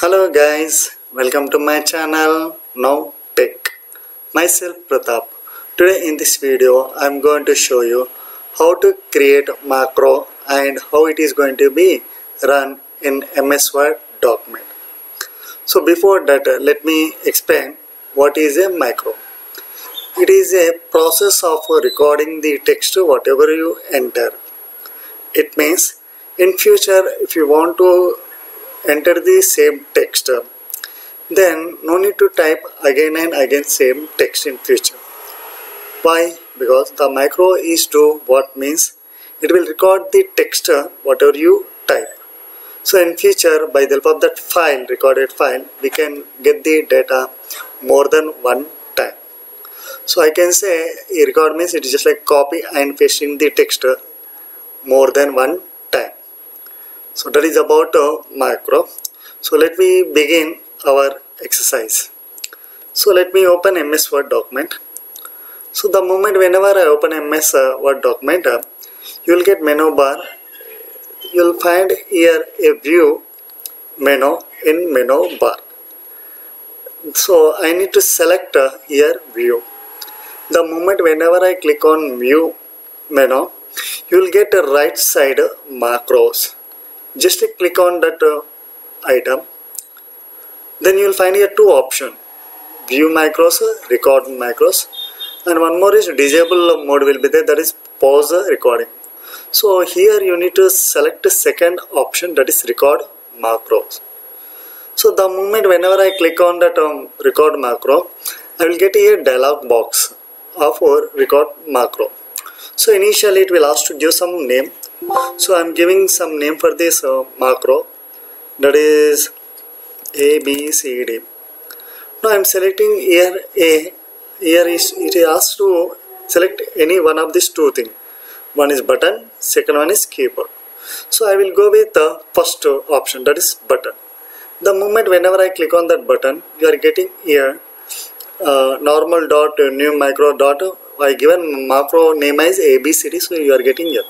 Hello guys, welcome to my channel Now Tech. Myself Pratap. Today in this video I am going to show you how to create macro and how it is going to be run in MS Word document. So before that uh, let me explain what is a macro. It is a process of recording the text whatever you enter. It means in future if you want to enter the same text. Then no need to type again and again same text in future. Why? Because the macro is to what means it will record the text whatever you type. So in future by the help of that file recorded file we can get the data more than one time. So i can say record means it is just like copy and pasting the text more than one so that is about uh, macro. So let me begin our exercise. So let me open ms word document. So the moment whenever i open ms uh, word document uh, you will get menu bar. You will find here a view menu in menu bar. So i need to select here view. The moment whenever i click on view menu you will get a right side macros just click on that uh, item. Then you will find here two option view macros record macros. And one more is disable mode will be there. That is pause recording. So here you need to select the second option. That is record macros. So the moment whenever i click on that um, record macro i will get a dialog box of record macro so initially it will ask to give some name. So i'm giving some name for this uh, macro. That is a b c d. Now i'm selecting here a. Here is it asks to select any one of these two things. One is button second one is keyboard. So i will go with the first option that is button. The moment whenever i click on that button you are getting here uh, normal dot new macro dot i given macro name as abcd so you are getting here.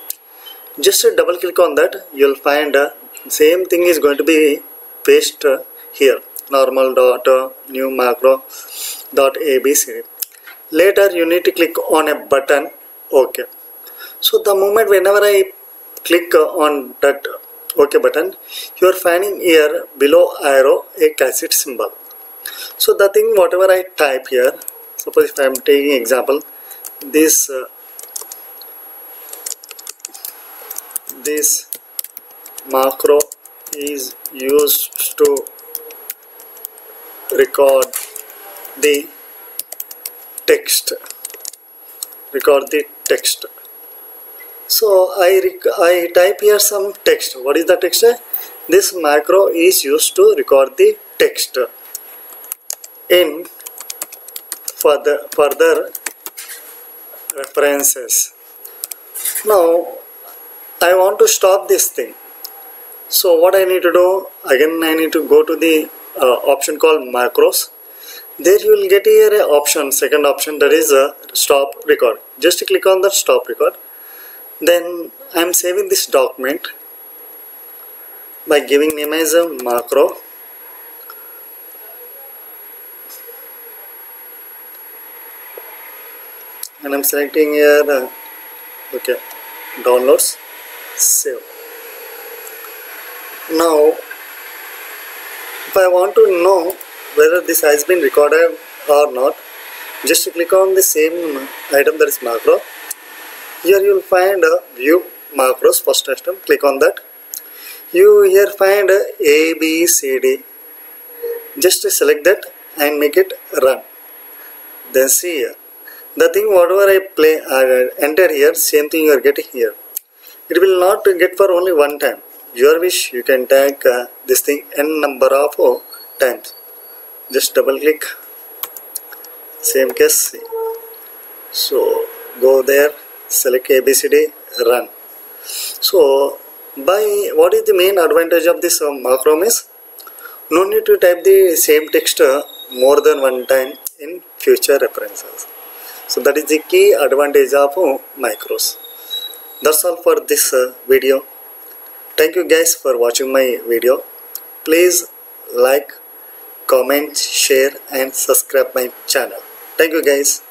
Just double click on that you'll find uh, same thing is going to be paste uh, here. Normal dot uh, new macro dot abcd later you need to click on a button okay so the moment whenever i click on that okay button you are finding here below arrow a cassette symbol. So the thing whatever i type here suppose if i am taking example this uh, this macro is used to record the text record the text. So I, I type here some text. What is the text? This macro is used to record the text. In further further references now I want to stop this thing. So what I need to do, again I need to go to the uh, option called macros. There you will get here a option, second option that is a stop record. Just click on the stop record. Then I am saving this document by giving name as a macro. And I'm selecting here, uh, okay, downloads save. Now if I want to know whether this has been recorded or not just click on the same item that is macro. Here you will find a view macros first item click on that. You here find a b c d. Just select that and make it run. Then see here the thing whatever I play uh, enter here same thing you are getting here. It will not get for only one time. Your wish you can take uh, this thing n number of uh, times. Just double click. Same case. So go there select abcd run. So by what is the main advantage of this uh, macro is no need to type the same text uh, more than one time in future references so that is the key advantage of uh, macros that's all for this uh, video. Thank you guys for watching my video. Please like comment share and subscribe my channel. Thank you guys